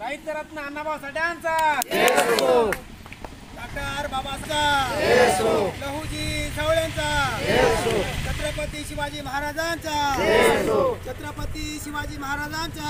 साहित्यरत्न अण्णाभाऊ साठ्यांचा डॉक्टर बाबाचा लहूजी सावळ्यांचा. छत्रपती शिवाजी महाराजांचा. छत्रपती शिवाजी महाराजांचा.